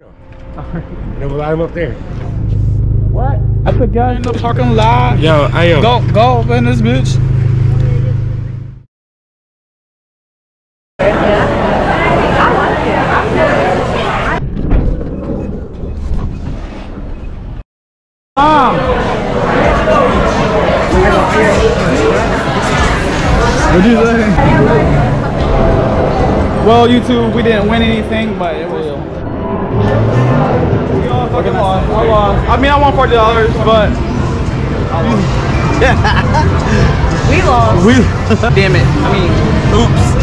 And then we'll line them up there. What? I put guys in the parking lot. Yo, I am. Go, go up in this bitch. Mom. What'd you say? Well, YouTube, we didn't win anything, but it was. Fucking lost. I lost. I mean, I won forty dollars, but We lost. we. Damn it. I mean, oops.